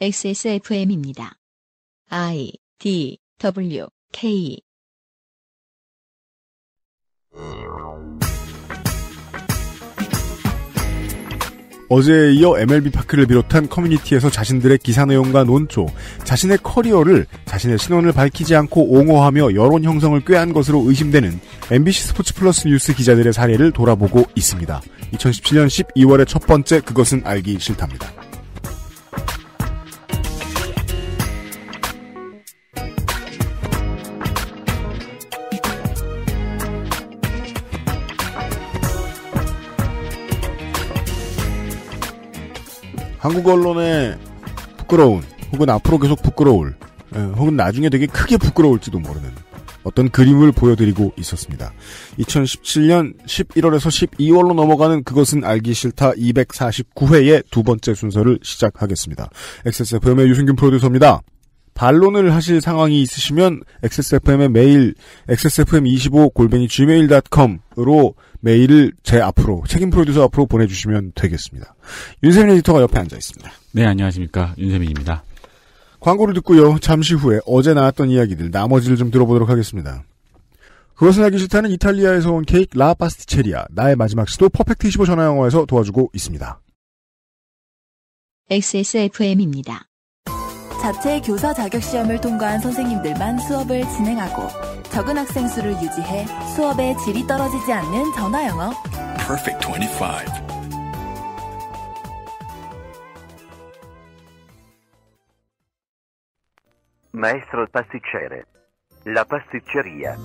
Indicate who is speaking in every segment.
Speaker 1: XSFM입니다. I D W K
Speaker 2: 어제에 이어 MLB 파크를 비롯한 커뮤니티에서 자신들의 기사 내용과 논조, 자신의 커리어를 자신의 신원을 밝히지 않고 옹호하며 여론 형성을 꾀한 것으로 의심되는 MBC 스포츠 플러스 뉴스 기자들의 사례를 돌아보고 있습니다. 2017년 12월의 첫 번째 그것은 알기 싫답니다. 한국 언론의 부끄러운 혹은 앞으로 계속 부끄러울 에, 혹은 나중에 되게 크게 부끄러울지도 모르는 어떤 그림을 보여드리고 있었습니다. 2017년 11월에서 12월로 넘어가는 그것은 알기 싫다 249회의 두 번째 순서를 시작하겠습니다. XSFM의 유승균 프로듀서입니다. 반론을 하실 상황이 있으시면 XSFM의 메일 XSFM25 골뱅이 gmail.com으로 메일을 제 앞으로 책임 프로듀서 앞으로 보내주시면 되겠습니다. 윤세민 에디터가 옆에 앉아 있습니다.
Speaker 3: 네, 안녕하십니까. 윤세민입니다.
Speaker 2: 광고를 듣고요. 잠시 후에 어제 나왔던 이야기들 나머지를 좀 들어보도록 하겠습니다. 그것은 알기 싫다는 이탈리아에서 온 케이크 라 파스티체리아 나의 마지막 시도 퍼펙트 25 전화영어에서 도와주고 있습니다.
Speaker 1: XSFM입니다.
Speaker 4: 자체 교사 자격 시험을 통과한 선생님들만 수업을 진행하고 적은 학생 수를 유지해 수업의 질이 떨어지지 않는 전화 영어.
Speaker 5: Perfect 25.
Speaker 6: Maestro il pasticcere. La pasticceria.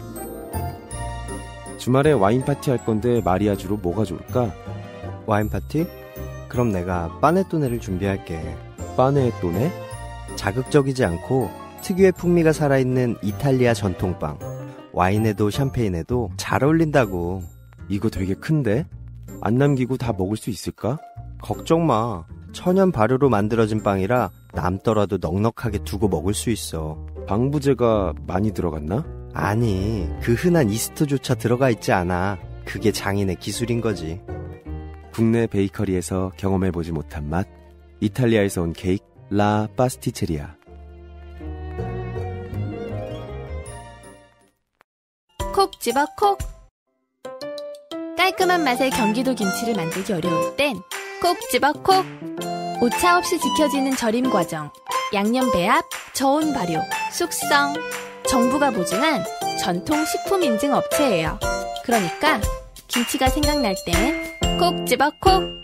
Speaker 7: 주말에 와인 파티 할 건데 마리아주로 뭐가 좋을까? 와인 파티? 그럼 내가 빠네또네를 준비할게. 빠네또네? 자극적이지 않고 특유의 풍미가 살아있는 이탈리아 전통빵. 와인에도 샴페인에도 잘 어울린다고. 이거 되게 큰데? 안 남기고 다 먹을 수 있을까? 걱정 마. 천연 발효로 만들어진 빵이라 남더라도 넉넉하게 두고 먹을 수 있어. 방부제가 많이 들어갔나? 아니, 그 흔한 이스트조차 들어가 있지 않아. 그게 장인의 기술인 거지. 국내 베이커리에서 경험해보지 못한 맛. 이탈리아에서 온 케이크 라 파스티체리아.
Speaker 8: 콕 집어 콕. 깔끔한 맛의 경기도 김치를 만들기 어려울 땐 콕 집어 콕. 오차 없이 지켜지는 절임 과정, 양념 배합, 저온 발효, 숙성. 정부가 보증한 전통 식품 인증 업체예요. 그러니까 김치가 생각날 땐 콕 집어 콕.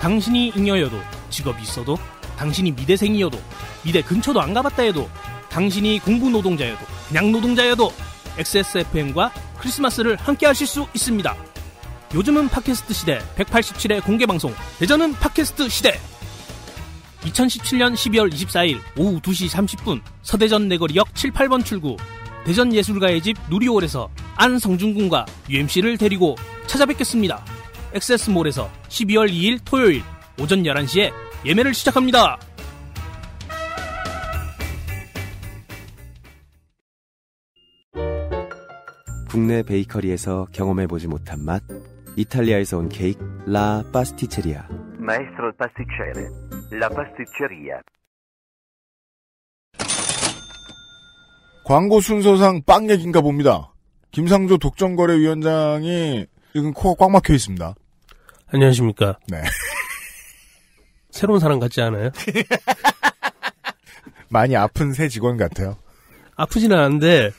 Speaker 9: 당신이 잉여여도 직업이 있어도 당신이 미대생이어도 미대 근처도 안 가봤다 해도 당신이 공부 노동자여도 그냥 노동자여도 XSFM과 크리스마스를 함께 하실 수 있습니다. 요즘은 팟캐스트 시대 187회 공개 방송 대전은 팟캐스트 시대 2017년 12월 24일 오후 2시 30분 서대전 내거리역 7, 8번 출구 대전 예술가의 집 누리홀에서 안성준 군과 UMC를 데리고 찾아뵙겠습니다. 엑세스몰에서 12월 2일 토요일 오전 11시에 예매를 시작합니다.
Speaker 7: 국내 베이커리에서 경험해보지 못한 맛. 이탈리아에서 온 케이크 라 파스티체리아.
Speaker 6: Maestro il pasticcere. La pasticceria.
Speaker 2: 광고 순서상 빵 얘기인가 봅니다. 김상조 독점거래위원장이 지금 코가 꽉 막혀 있습니다.
Speaker 9: 안녕하십니까.
Speaker 2: 네.
Speaker 9: 새로운 사람 같지 않아요?
Speaker 2: 많이 아픈 새 직원 같아요.
Speaker 9: 아프지는 않은데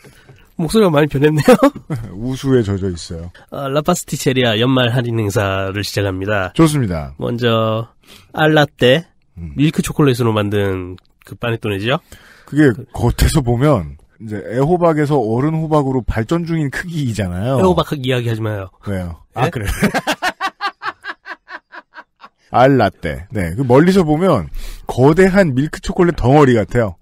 Speaker 9: 목소리가 많이 변했네요.
Speaker 2: 우수에 젖어 있어요.
Speaker 9: 아, 라파스티체리아 연말 할인 행사를 시작합니다.
Speaker 2: 좋습니다.
Speaker 9: 먼저 알라떼
Speaker 2: 음.
Speaker 9: 밀크 초콜릿으로 만든 그 빠네토네죠.
Speaker 2: 그게 겉에서 보면 이제 애호박에서 어른 호박으로 발전 중인 크기이잖아요.
Speaker 9: 애호박 이야기하지 마요.
Speaker 2: 왜요?
Speaker 9: 예?
Speaker 2: 아 그래. 알라떼. 네. 그 멀리서 보면 거대한 밀크 초콜릿 덩어리 같아요.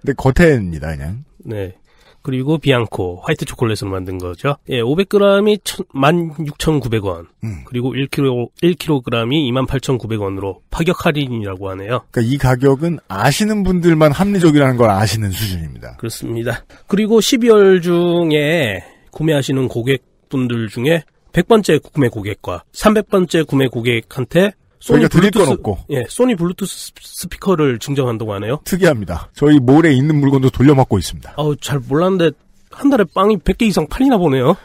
Speaker 2: 근데 겉에입니다, 그냥.
Speaker 9: 네. 그리고 비앙코 화이트 초콜릿으로 만든 거죠. 예, 500g이 16,900원.
Speaker 2: 음.
Speaker 9: 그리고 1kg 1kg이 28,900원으로 파격 할인이라고 하네요.
Speaker 2: 그러니까 이 가격은 아시는 분들만 합리적이라는 걸 아시는 수준입니다.
Speaker 9: 그렇습니다. 그리고 12월 중에 구매하시는 고객분들 중에 100번째 구매 고객과 300번째 구매 고객한테
Speaker 2: 저희가 드릴 건
Speaker 9: 블루투스-
Speaker 2: 없고
Speaker 9: 예, 소니 블루투스 스- 스피커를 증정한다고 하네요.
Speaker 2: 특이합니다. 저희 몰에 있는 물건도 돌려막고 있습니다.
Speaker 9: 아우, 잘 몰랐는데, 한 달에 빵이 100개 이상 팔리나 보네요.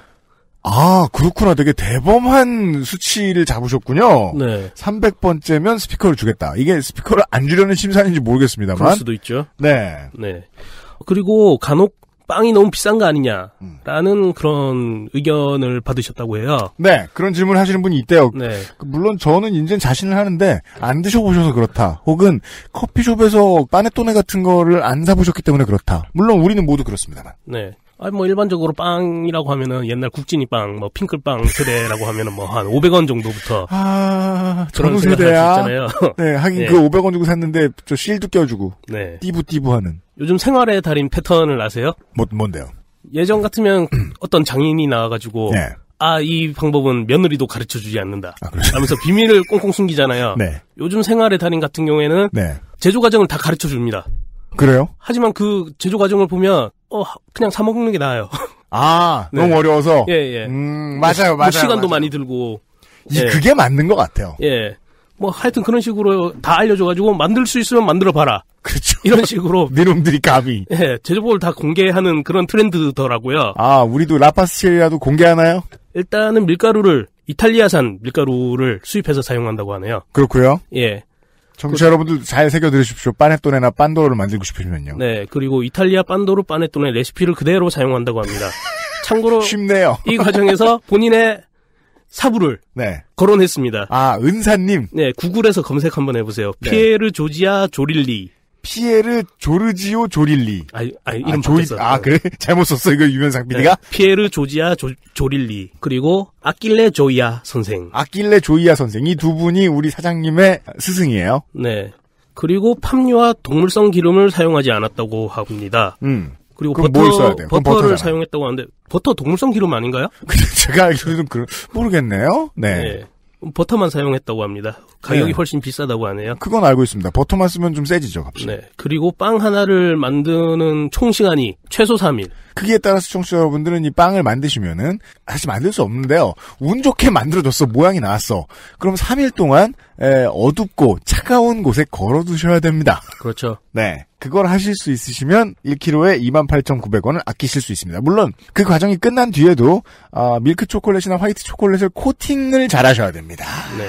Speaker 2: 아 그렇구나. 되게 대범한 수치를 잡으셨군요.
Speaker 9: 네.
Speaker 2: 300번째면 스피커를 주겠다. 이게 스피커를 안 주려는 심사인지
Speaker 9: 그럴
Speaker 2: 모르겠습니다만.
Speaker 9: 수도 있죠.
Speaker 2: 네.
Speaker 9: 네. 그리고 간혹 빵이 너무 비싼 거 아니냐라는
Speaker 2: 음.
Speaker 9: 그런 의견을 받으셨다고 해요.
Speaker 2: 네. 그런 질문 하시는 분이 있대요.
Speaker 9: 네.
Speaker 2: 물론 저는 이제 자신을 하는데 안 드셔보셔서 그렇다. 혹은 커피숍에서 빠네토네 같은 거를 안 사보셨기 때문에 그렇다. 물론 우리는 모두 그렇습니다만.
Speaker 9: 네. 아니 뭐 일반적으로 빵이라고 하면은 옛날 국진이 빵, 뭐 핑클빵 세대라고 하면은 뭐 한 500원 정도부터
Speaker 2: 아,
Speaker 9: 그런
Speaker 2: 세대야.
Speaker 9: 있잖아요.
Speaker 2: 네, 하긴
Speaker 9: 네.
Speaker 2: 그 500원 주고 샀는데 저 실도 껴주고
Speaker 9: 네.
Speaker 2: 띠부띠부 하는.
Speaker 9: 요즘 생활의 달인 패턴을 아세요?
Speaker 2: 뭐, 뭔데요?
Speaker 9: 예전 같으면 어떤 장인이 나와가지고
Speaker 2: 네.
Speaker 9: 아이 방법은 며느리도 가르쳐 주지 않는다.
Speaker 2: 아.
Speaker 9: 하면서 비밀을 꽁꽁 숨기잖아요.
Speaker 2: 네.
Speaker 9: 요즘 생활의 달인 같은 경우에는
Speaker 2: 네.
Speaker 9: 제조 과정을 다 가르쳐 줍니다.
Speaker 2: 그래요?
Speaker 9: 하지만 그 제조 과정을 보면 어 그냥 사 먹는 게 나아요.
Speaker 2: 아,
Speaker 9: 네.
Speaker 2: 너무 어려워서.
Speaker 9: 예 예.
Speaker 2: 음, 맞아요,
Speaker 9: 뭐
Speaker 2: 맞아요.
Speaker 9: 시간도
Speaker 2: 맞아요.
Speaker 9: 많이 들고.
Speaker 2: 이,
Speaker 9: 예.
Speaker 2: 그게 맞는 것 같아요.
Speaker 9: 예. 뭐 하여튼 그런 식으로 다 알려줘가지고 만들 수 있으면 만들어 봐라.
Speaker 2: 그렇죠.
Speaker 9: 이런 식으로
Speaker 2: 니놈들이 감히.
Speaker 9: 예 제조법을 다 공개하는 그런 트렌드더라고요.
Speaker 2: 아, 우리도 라파스티체리라도 공개하나요?
Speaker 9: 일단은 밀가루를 이탈리아산 밀가루를 수입해서 사용한다고 하네요.
Speaker 2: 그렇고요.
Speaker 9: 예.
Speaker 2: 청취자 여러분들 잘 새겨 들으십시오. 빠네토네나 빤도로를 만들고 싶으시면요.
Speaker 9: 네. 그리고 이탈리아 빤도르 빠네톤의 레시피를 그대로 사용한다고 합니다. 참고로
Speaker 2: 쉽네요.
Speaker 9: 이 과정에서 본인의 사부를
Speaker 2: 네.
Speaker 9: 거론했습니다.
Speaker 2: 아, 은사님.
Speaker 9: 네, 구글에서 검색 한번 해보세요.
Speaker 2: 네.
Speaker 9: 피에르 조지아 조릴리.
Speaker 2: 피에르 조르지오 조릴리.
Speaker 9: 아이, 아이
Speaker 2: 아,
Speaker 9: 이름
Speaker 2: 조이,
Speaker 9: 바뀌었어.
Speaker 2: 아, 그래? 잘못 썼어, 이거 유면상
Speaker 9: 네,
Speaker 2: PD가?
Speaker 9: 피에르 조지아 조, 조릴리. 그리고 아킬레 조이아 선생.
Speaker 2: 아킬레 조이아 선생. 이 두 분이 우리 사장님의 스승이에요.
Speaker 9: 네. 그리고 팜유와 동물성 기름을 사용하지 않았다고 합니다.
Speaker 2: 음.
Speaker 9: 그리고 버터,
Speaker 2: 뭘 써야 돼요?
Speaker 9: 버터를. 사용했다고 하는데, 버터 동물성 기름 아닌가요?
Speaker 2: 제가 알기로는 그 모르겠네요. 네.
Speaker 9: 네. 버터만 사용했다고 합니다. 가격이
Speaker 2: 네.
Speaker 9: 훨씬 비싸다고 하네요.
Speaker 2: 그건 알고 있습니다. 버터만 쓰면 좀 세지죠, 값이.
Speaker 9: 네. 그리고 빵 하나를 만드는 총 시간이 최소 3일.
Speaker 2: 크기에 따라서 청취자 여러분들은 이 빵을 만드시면은 사실 만들 수 없는데요. 운 좋게 만들어졌어. 모양이 나왔어. 그럼 3일 동안 에, 어둡고 차가운 곳에 걸어두셔야 됩니다.
Speaker 9: 그렇죠.
Speaker 2: 네. 그걸 하실 수 있으시면 1kg에 28,900원을 아끼실 수 있습니다. 물론 그 과정이 끝난 뒤에도 아, 밀크 초콜릿이나 화이트 초콜릿을 코팅을 잘 하셔야 됩니다.
Speaker 9: 네.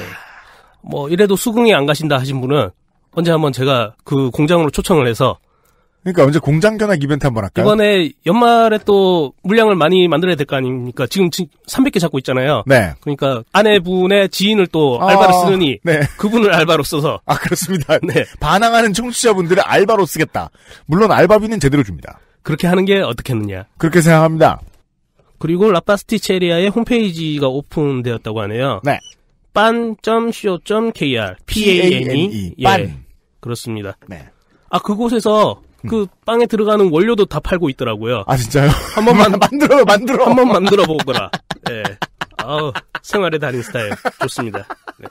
Speaker 9: 뭐 이래도 수긍이 안 가신다 하신 분은 언제 한번 제가 그 공장으로 초청을 해서
Speaker 2: 그러니까 언제 공장 견학 이벤트 한번 할까요?
Speaker 9: 이번에 연말에 또 물량을 많이 만들어야 될 거 아닙니까? 지금 300개 잡고 있잖아요.
Speaker 2: 네.
Speaker 9: 그러니까 아내분의 지인을 또
Speaker 2: 아,
Speaker 9: 알바로 쓰느니
Speaker 2: 네.
Speaker 9: 그분을 알바로 써서
Speaker 2: 아 그렇습니다.
Speaker 9: 네.
Speaker 2: 반항하는 청취자분들을 알바로 쓰겠다. 물론 알바비는 제대로 줍니다.
Speaker 9: 그렇게 하는 게 어떻겠느냐.
Speaker 2: 그렇게 생각합니다.
Speaker 9: 그리고 라파스티체리아의 홈페이지가 오픈되었다고 하네요.
Speaker 2: 네.
Speaker 9: pane.co.kr P-A-N-E
Speaker 2: P-A-N-E. 빤.
Speaker 9: 그렇습니다.
Speaker 2: 네.
Speaker 9: 아 그곳에서 그 빵에 들어가는 원료도 다 팔고 있더라고요.
Speaker 2: 아 진짜요?
Speaker 9: 한 번 만
Speaker 2: 만들어요, 만들어.
Speaker 9: 한번 만들어 보거라. 예. 아우 생활의 달인 스타일 좋습니다. 네.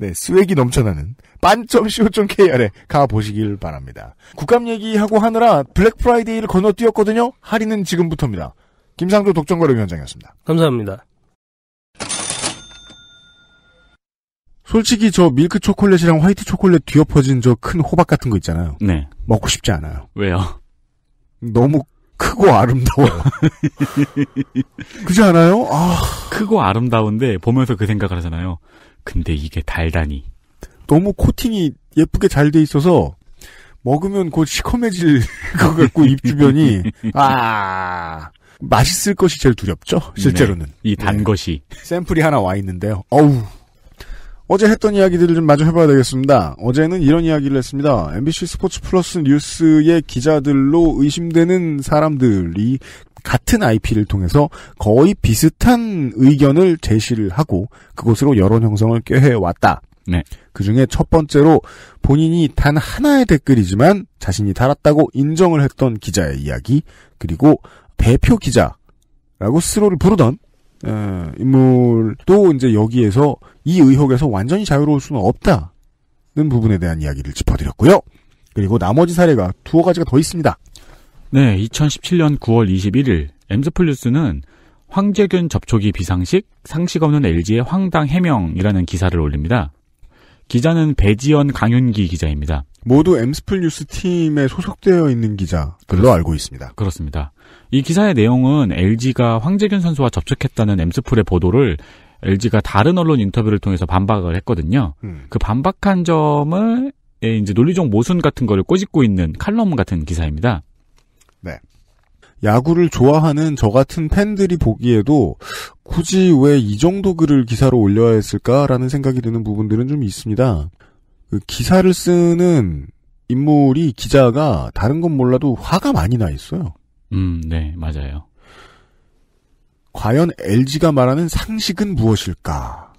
Speaker 2: 네, swag이 넘쳐나는 빤.co.kr에 가보시길 바랍니다. 국감 얘기하고 하느라 블랙 프라이데이를 건너뛰었거든요. 할인은 지금부터입니다. 김상조 독점거래위원장이었습니다.
Speaker 9: 감사합니다.
Speaker 2: 솔직히 저 밀크 초콜릿이랑 화이트 초콜릿 뒤엎어진 저 큰 호박 같은 거 있잖아요.
Speaker 3: 네.
Speaker 2: 먹고 싶지 않아요.
Speaker 3: 왜요?
Speaker 2: 너무 크고 아름다워요. 그지 않아요? 아,
Speaker 3: 크고 아름다운데 보면서 그 생각을 하잖아요. 근데 이게 달다니.
Speaker 2: 너무 코팅이 예쁘게 잘 돼 있어서 먹으면 곧 시커매질 것 같고 입 주변이 아 맛있을 것이 제일 두렵죠 실제로는
Speaker 3: 네. 이단
Speaker 2: 네.
Speaker 3: 것이.
Speaker 2: 샘플이 하나 와 있는데요 어우 어제 했던 이야기들을 좀 마저 해봐야 되겠습니다 어제는 이런 이야기를 했습니다 MBC 스포츠 플러스 뉴스의 기자들로 의심되는 사람들이 같은 IP를 통해서 거의 비슷한 의견을 제시를 하고 그곳으로 여론 형성을 꾀해 왔다.
Speaker 3: 네.
Speaker 2: 그 중에 첫 번째로 본인이 단 하나의 댓글이지만 자신이 달았다고 인정을 했던 기자의 이야기, 그리고 대표 기자라고 스스로를 부르던 에, 인물도 이제 여기에서 이 의혹에서 완전히 자유로울 수는 없다는 부분에 대한 이야기를 짚어드렸고요. 그리고 나머지 사례가 두어 가지가 더 있습니다.
Speaker 3: 네, 2017년 9월 21일 엠스플루스는 황재균 접촉이 비상식, 상식 없는 LG의 황당 해명이라는 기사를 올립니다. 기자는 배지연 강윤기 기자입니다.
Speaker 2: 모두 엠스플 뉴스 팀에 소속되어 있는 기자들로 알고 있습니다.
Speaker 3: 그렇습니다. 이 기사의 내용은 LG가 황재균 선수와 접촉했다는 엠스플의 보도를 LG가 다른 언론 인터뷰를 통해서 반박을 했거든요.
Speaker 2: 음.
Speaker 3: 그 반박한 점을 예, 이제 논리적 모순 같은 거를 꼬집고 있는 칼럼 같은 기사입니다.
Speaker 2: 야구를 좋아하는 저 같은 팬들이 보기에도 굳이 왜 이 정도 글을 기사로 올려야 했을까라는 생각이 드는 부분들은 좀 있습니다. 그 기사를 쓰는 인물이 기자가 다른 건 몰라도 화가 많이 나 있어요.
Speaker 3: 음, 네, 맞아요.
Speaker 2: 과연 LG가 말하는 상식은 무엇일까?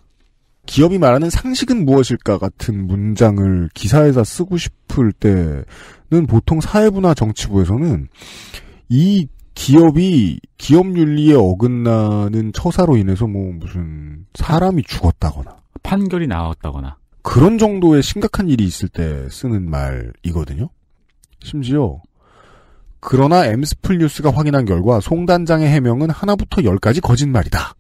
Speaker 2: 기업이 말하는 상식은 무엇일까 같은 문장을 기사에다 쓰고 싶을 때는 보통 사회부나 정치부에서는 이 기업이 기업 윤리에 어긋나는 처사로 인해서 뭐 무슨 사람이 죽었다거나
Speaker 3: 판결이 나왔다거나.
Speaker 2: 그런 정도의 심각한 일이 있을 때 쓰는 말이거든요. 심지어 그러나 엠스플 뉴스가 확인한 결과 송 단장의 해명은 하나부터 열까지 거짓말이다.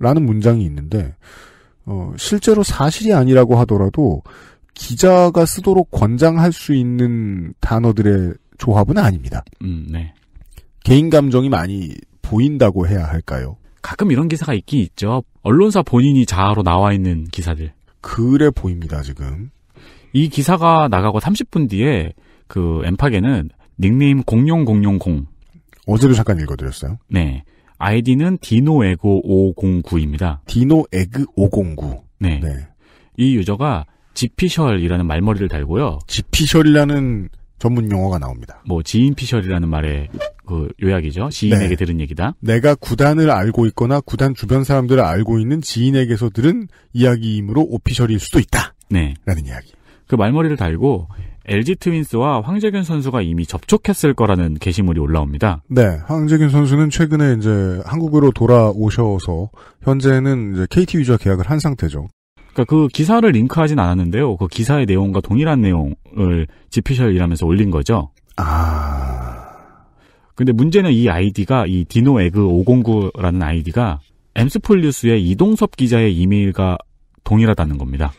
Speaker 2: 라는 문장이 있는데 어, 실제로 사실이 아니라고 하더라도 기자가 쓰도록 권장할 수 있는 단어들의 조합은 아닙니다.
Speaker 3: 음, 네.
Speaker 2: 개인 감정이 많이 보인다고 해야 할까요?
Speaker 3: 가끔 이런 기사가 있긴 있죠. 언론사 본인이 자아로 나와 있는 기사들.
Speaker 2: 그래 보입니다, 지금.
Speaker 3: 이 기사가 나가고 30분 뒤에 그 엠팍에는 닉네임 00000
Speaker 2: 어제도 잠깐 읽어드렸어요.
Speaker 3: 네. 아이디는 디노에고 509입니다.
Speaker 2: 디노 에그 509.
Speaker 3: 네.
Speaker 2: 네.
Speaker 3: 이 유저가 지피셜이라는 말머리를 달고요.
Speaker 2: 지피셜이라는 전문 용어가 나옵니다.
Speaker 3: 뭐 지인피셜이라는 말의 그 요약이죠. 지인에게
Speaker 2: 네.
Speaker 3: 들은 얘기다.
Speaker 2: 내가 구단을 알고 있거나 구단 주변 사람들을 알고 있는 지인에게서 들은 이야기이므로 오피셜일 수도 있다.
Speaker 3: 네.
Speaker 2: 라는 이야기.
Speaker 3: 그 말머리를 달고 LG 트윈스와 황재균 선수가 이미 접촉했을 거라는 게시물이 올라옵니다.
Speaker 2: 네, 황재균 선수는 최근에 이제 한국으로 돌아오셔서 현재는 이제 KT 위즈와 계약을 한 상태죠.
Speaker 3: 그러니까 그 기사를 링크하진 않았는데요. 그 기사의 내용과 동일한 내용을 지피셜이라면서 올린 거죠.
Speaker 2: 아,
Speaker 3: 근데 문제는 이 아이디가 이 dino egg 509라는 아이디가 엠스플 뉴스의 이동섭 기자의 이메일과 동일하다는 겁니다.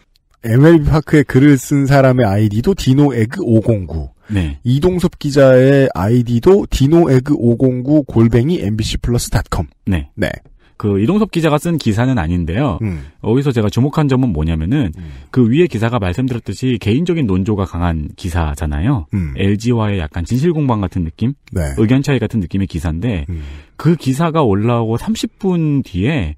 Speaker 2: MLB 파크에 글을 쓴 사람의 아이디도 dino egg 509.
Speaker 3: 네.
Speaker 2: 이동섭 기자의 아이디도 dino egg 509 골뱅이 mbcplus.com.
Speaker 3: 네.
Speaker 2: 네.
Speaker 3: 그 이동섭 기자가 쓴 기사는 아닌데요.
Speaker 2: 음.
Speaker 3: 여기서 제가 주목한 점은 뭐냐면은 그 위에 기사가 말씀드렸듯이 개인적인 논조가 강한 기사잖아요.
Speaker 2: 음.
Speaker 3: LG와의 약간 진실 공방 같은 느낌,
Speaker 2: 네.
Speaker 3: 의견 차이 같은 느낌의 기사인데
Speaker 2: 음.
Speaker 3: 그 기사가 올라오고 30분 뒤에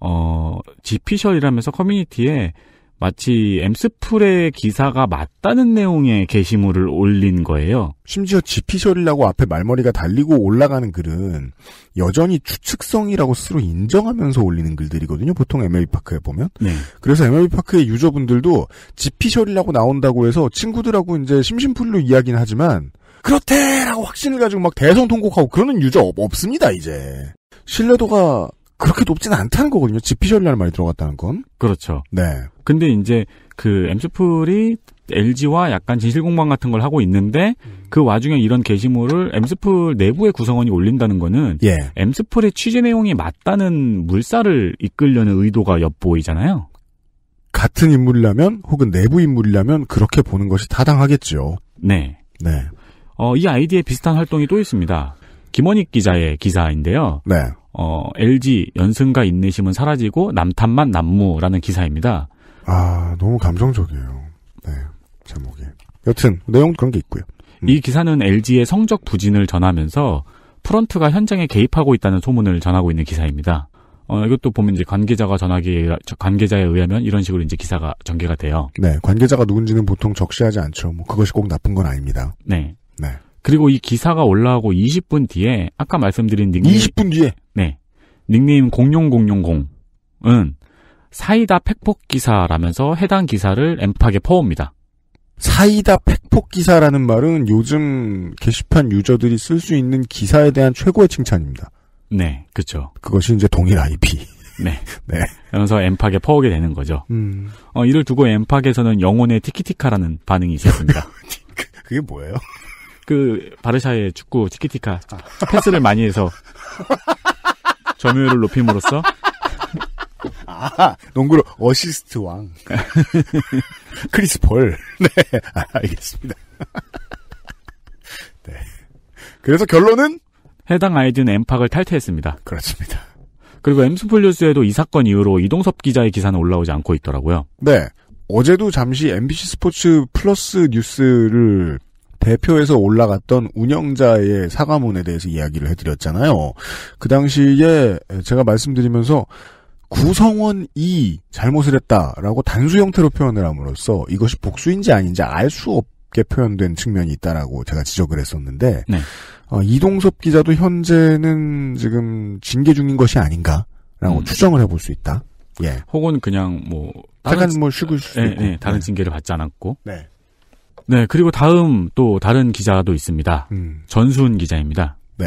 Speaker 3: 어 지피셜이라면서 커뮤니티에 마치 엠스풀의 기사가 맞다는 내용의 게시물을 올린 거예요.
Speaker 2: 심지어 지피셜이라고 앞에 말머리가 달리고 올라가는 글은 여전히 추측성이라고 스스로 인정하면서 올리는 글들이거든요. 보통 MLB파크에 보면.
Speaker 3: 네.
Speaker 2: 그래서 MLB파크의 유저분들도 지피셜이라고 나온다고 해서 친구들하고 이제 심심풀로 이야기는 하지만 그렇대라고 확신을 가지고 막 대성통곡하고 그러는 유저 없, 없습니다, 이제. 신뢰도가 그렇게 높지는 않다는 거거든요. 지피셜이라는 말이 들어갔다는 건.
Speaker 3: 그렇죠.
Speaker 2: 네.
Speaker 3: 근데 이제 그 엠스풀이 LG와 약간 진실 공방 같은 걸 하고 있는데 그 와중에 이런 게시물을 엠스풀 내부의 구성원이 올린다는 거는
Speaker 2: 예.
Speaker 3: 엠스풀의 취재 내용이 맞다는 물살을 이끌려는 의도가 엿보이잖아요.
Speaker 2: 같은 인물이라면 혹은 내부 인물이라면 그렇게 보는 것이 타당하겠죠.
Speaker 3: 네.
Speaker 2: 네.
Speaker 3: 어, 이 아이디에 비슷한 활동이 또 있습니다. 김원익 기자의 기사인데요.
Speaker 2: 네.
Speaker 3: 어, LG 연승과 인내심은 사라지고 남탓만 난무라는 기사입니다.
Speaker 2: 아, 너무 감정적이에요. 네. 제목이. 여튼 내용 그런 게 있고요. 음.
Speaker 3: 이 기사는 LG의 성적 부진을 전하면서 프런트가 현장에 개입하고 있다는 소문을 전하고 있는 기사입니다. 어, 이것도 보면 이제 관계자가 전하기에, 관계자에 의하면 이런 식으로 이제 기사가 전개가 돼요.
Speaker 2: 네, 관계자가 누군지는 보통 적시하지 않죠. 뭐 그것이 꼭 나쁜 건 아닙니다.
Speaker 3: 네.
Speaker 2: 네.
Speaker 3: 그리고 이 기사가 올라오고 20분 뒤에 아까 말씀드린 닉네임,
Speaker 2: 20분 뒤에
Speaker 3: 네. 닉네임 00000은 사이다 팩폭 기사라면서 해당 기사를 엠팍에 퍼옵니다.
Speaker 2: 사이다 팩폭 기사라는 말은 요즘 게시판 유저들이 쓸 수 있는 기사에 대한 최고의 칭찬입니다.
Speaker 3: 네, 그렇죠.
Speaker 2: 그것이 이제 동일 IP.
Speaker 3: 네.
Speaker 2: 네.
Speaker 3: 그러면서 엠팍에 퍼오게 되는 거죠.
Speaker 2: 음.
Speaker 3: 어, 이를 두고 엠팍에서는 영혼의 티키티카라는 반응이 있었습니다.
Speaker 2: 그게 뭐예요?
Speaker 3: 그 바르샤의 축구 티키티카 패스를 많이 해서 점유율을 높임으로써
Speaker 2: 아, 농구로 어시스트 왕. 크리스 폴. 네, 아, 알겠습니다. 네. 그래서 결론은?
Speaker 3: 해당 아이디는 엠팍을 탈퇴했습니다.
Speaker 2: 그렇습니다.
Speaker 3: 그리고 엠스플뉴스에도 이 사건 이후로 이동섭 기자의 기사는 올라오지 않고 있더라고요.
Speaker 2: 네. 어제도 잠시 MBC 스포츠 플러스 뉴스를 대표에서 올라갔던 운영자의 사과문에 대해서 이야기를 해드렸잖아요. 그 당시에 제가 말씀드리면서 구성원이 잘못을 했다라고 단수 형태로 표현을 함으로써 이것이 복수인지 아닌지 알 수 없게 표현된 측면이 있다라고 제가 지적을 했었는데
Speaker 3: 네.
Speaker 2: 어, 이동섭 기자도 현재는 지금 징계 중인 것이 아닌가라고
Speaker 3: 음.
Speaker 2: 추정을 해볼 수 있다. 예.
Speaker 3: 혹은 그냥 뭐
Speaker 2: 잠깐
Speaker 3: 징-
Speaker 2: 뭐 쉬고 있을 수도
Speaker 3: 네,
Speaker 2: 있고.
Speaker 3: 네, 다른
Speaker 2: 네.
Speaker 3: 징계를 받지 않았고.
Speaker 2: 네.
Speaker 3: 네, 그리고 다음 또 다른 기자도 있습니다.
Speaker 2: 음.
Speaker 3: 전수훈 기자입니다.
Speaker 2: 네.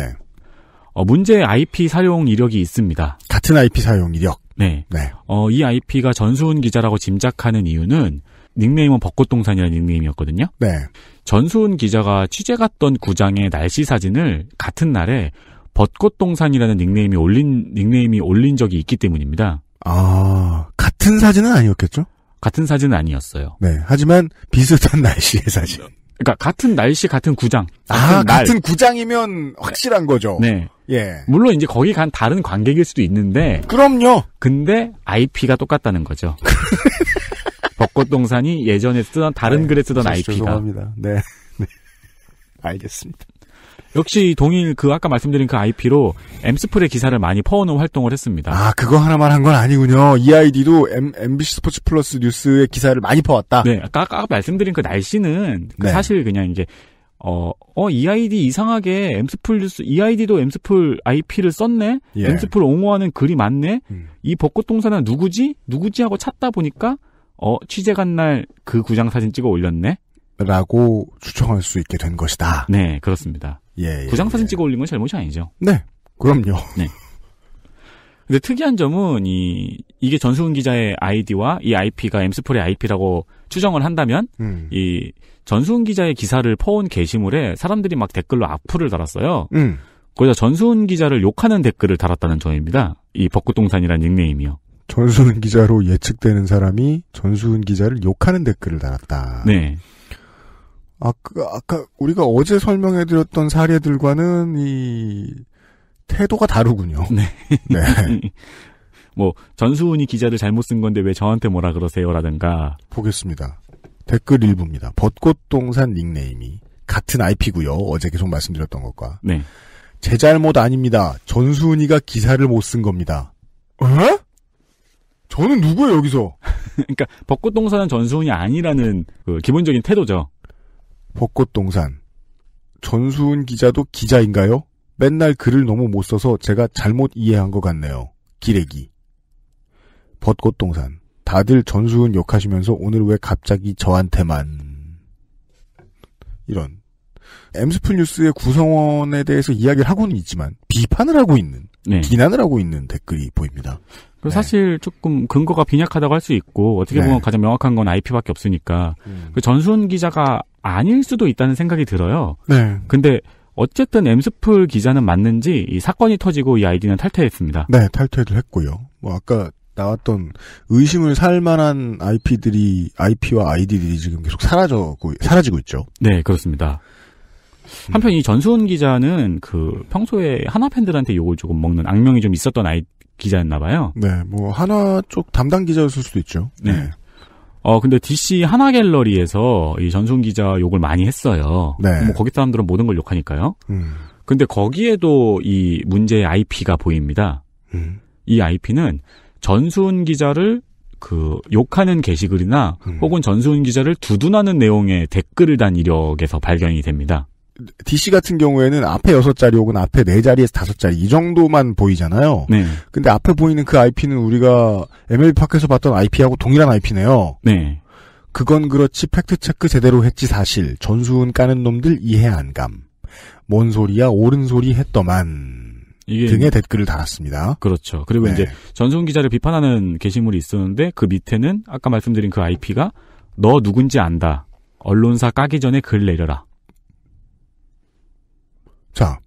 Speaker 3: 어, 문제 IP 사용 이력이 있습니다.
Speaker 2: 같은 IP 사용 이력.
Speaker 3: 네.
Speaker 2: 네.
Speaker 3: 어, 이 IP가 전수훈 기자라고 짐작하는 이유는 닉네임은 벚꽃동산이라는 닉네임이었거든요.
Speaker 2: 네.
Speaker 3: 전수훈 기자가 취재 갔던 구장의 날씨 사진을 같은 날에 벚꽃동산이라는 닉네임이 올린 닉네임이 올린 적이 있기 때문입니다.
Speaker 2: 아, 같은 사진은 아니었겠죠?
Speaker 3: 같은 사진은 아니었어요.
Speaker 2: 네. 하지만 비슷한 날씨의 사진.
Speaker 3: 그러니까 같은 날씨 같은 구장.
Speaker 2: 아,
Speaker 3: 날.
Speaker 2: 같은 구장이면 확실한 거죠.
Speaker 3: 네.
Speaker 2: 예.
Speaker 3: 물론 이제 거기 간 다른 관객일 수도 있는데
Speaker 2: 그럼요.
Speaker 3: 근데 IP가 똑같다는 거죠. 벚꽃동산이 예전에 쓰던 다른 글에 쓰던 IP가
Speaker 2: 죄송합니다. 네. 네. 알겠습니다.
Speaker 3: 역시 동일 그 아까 말씀드린 그 IP로 엠스플의 기사를 많이 퍼오는 활동을 했습니다.
Speaker 2: 아, 그거 하나만 한 건 아니군요. 이 아이디도 M, MBC 스포츠 플러스 뉴스의 기사를 많이 퍼왔다.
Speaker 3: 네, 아까, 아까 말씀드린 그 날씨는 그
Speaker 2: 네.
Speaker 3: 사실 그냥 이게 어, 어, 이 아이디 이상하게 엠스플 뉴스, 이 아이디도 엠스플 IP를 썼네?
Speaker 2: 예.
Speaker 3: 엠스플 옹호하는 글이 많네?
Speaker 2: 음.
Speaker 3: 이 벚꽃 동산은 누구지? 누구지? 하고 찾다 보니까, 어, 취재 간 날 그 구장 사진 찍어 올렸네?
Speaker 2: 라고 추정할 수 있게 된 것이다.
Speaker 3: 네, 그렇습니다.
Speaker 2: 예, 예,
Speaker 3: 구장 사진
Speaker 2: 예.
Speaker 3: 찍어 올린 건 잘못이 아니죠.
Speaker 2: 네. 그럼요.
Speaker 3: 근데 특이한 점은 이 이게 전수훈 기자의 아이디와 이 IP가 엠스플의 IP라고 추정을 한다면
Speaker 2: 음.
Speaker 3: 이 전수훈 기자의 기사를 퍼온 게시물에 사람들이 막 댓글로 악플을 달았어요.
Speaker 2: 음.
Speaker 3: 거기다 전수훈 기자를 욕하는 댓글을 달았다는 점입니다. 이 벚꽃동산이라는 닉네임이요.
Speaker 2: 전수훈 기자로 예측되는 사람이 전수훈 기자를 욕하는 댓글을 달았다.
Speaker 3: 네.
Speaker 2: 아까, 아까 우리가 어제 설명해드렸던 사례들과는 이 태도가 다르군요.
Speaker 3: 네.
Speaker 2: 네.
Speaker 3: 뭐 전수훈이 기자를 잘못 쓴 건데 왜 저한테 뭐라 그러세요라든가
Speaker 2: 보겠습니다. 댓글 일부입니다. 벚꽃동산 닉네임이 같은 IP고요. 어제 계속 말씀드렸던 것과.
Speaker 3: 네.
Speaker 2: 제 잘못 아닙니다. 전수훈이가 기사를 못 쓴 겁니다. 에? 저는 누구예요, 여기서?
Speaker 3: 그러니까 벚꽃동산은 전수훈이 아니라는 그 기본적인 태도죠.
Speaker 2: 벚꽃동산. 전수훈 기자도 기자인가요? 맨날 글을 너무 못 써서 제가 잘못 이해한 것 같네요. 기레기. 벚꽃동산. 다들 전수훈 욕하시면서 오늘 왜 갑자기 저한테만. 이런. 엠스플 뉴스의 구성원에 대해서 이야기를 하고는 있지만, 비판을 하고 있는,
Speaker 3: 네.
Speaker 2: 비난을 하고 있는 댓글이 보입니다.
Speaker 3: 그
Speaker 2: 네.
Speaker 3: 사실 조금 근거가 빈약하다고 할 수 있고 어떻게
Speaker 2: 네.
Speaker 3: 보면 가장 명확한 건 IP밖에 없으니까 그 전수훈 기자가 아닐 수도 있다는 생각이 들어요.
Speaker 2: 네.
Speaker 3: 근데 어쨌든 엠스플 기자는 맞는지 이 사건이 터지고 이 아이디는 탈퇴했습니다.
Speaker 2: 네, 탈퇴를 했고요. 뭐 아까 나왔던 의심을 살 만한 IP들이 IP와 아이디들이 지금 계속 사라져고 사라지고 있죠.
Speaker 3: 네, 그렇습니다. 한편 이 전수훈 기자는 그 평소에 하나 팬들한테 욕을 조금 먹는 악명이 좀 있었던 아이 기자였나 봐요.
Speaker 2: 네, 뭐 하나 쪽 담당 기자였을 수도 있죠.
Speaker 3: 네. 어 근데 DC 하나 갤러리에서 이 전수훈 기자 욕을 많이 했어요.
Speaker 2: 네.
Speaker 3: 뭐 거기 사람들은 모든 걸 욕하니까요.
Speaker 2: 음,
Speaker 3: 근데 거기에도 이 문제의 IP가 보입니다.
Speaker 2: 음,
Speaker 3: 이 IP는 전수훈 기자를 그 욕하는 게시글이나
Speaker 2: 음.
Speaker 3: 혹은 전수훈 기자를 두둔하는 내용의 댓글을 단 이력에서 발견이 됩니다.
Speaker 2: DC 같은 경우에는 앞에 여섯 자리 혹은 앞에 네 자리에서 다섯 자리 이 정도만 보이잖아요.
Speaker 3: 네.
Speaker 2: 근데 앞에 보이는 그 IP는 우리가 MLB 파크에서 봤던 IP하고 동일한 IP네요.
Speaker 3: 네.
Speaker 2: 그건 그렇지 팩트 체크 제대로 했지 사실. 전수훈 까는 놈들 이해 안 감. 뭔 소리야 옳은 소리 했더만.
Speaker 3: 이게
Speaker 2: 등의 댓글을 달았습니다.
Speaker 3: 그렇죠. 그리고
Speaker 2: 네.
Speaker 3: 이제 전수훈 기자를 비판하는 게시물이 있었는데 그 밑에는 아까 말씀드린 그 IP가 너 누군지 안다. 언론사 까기 전에 글 내려라.
Speaker 2: 자,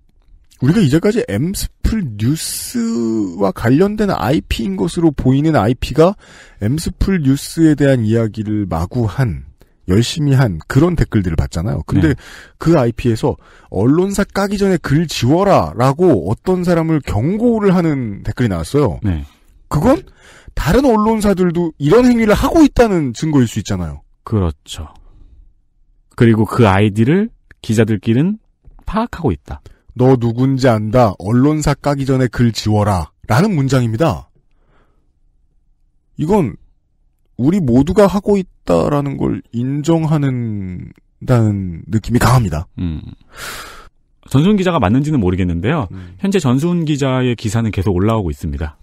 Speaker 2: 우리가 이제까지 엠스플 뉴스와 관련된 IP인 것으로 보이는 IP가 엠스플 뉴스에 대한 이야기를 마구 한 열심히 한 그런 댓글들을 봤잖아요. 근데
Speaker 3: 네.
Speaker 2: 그 IP에서 언론사 까기 전에 글 지워라 라고 어떤 사람을 경고를 하는 댓글이 나왔어요.
Speaker 3: 네.
Speaker 2: 그건 다른 언론사들도 이런 행위를 하고 있다는 증거일 수 있잖아요.
Speaker 3: 그렇죠. 그리고 그 아이디를 기자들끼리는 파악하고 있다.
Speaker 2: 너 누군지 안다. 언론사 까기 전에 글 지워라. 라는 문장입니다. 이건 우리 모두가 하고 있다라는 걸 인정하는 다는 느낌이 강합니다.
Speaker 3: 음. 전수훈 기자가 맞는지는 모르겠는데요. 현재 전수훈 기자의 기사는 계속 올라오고 있습니다.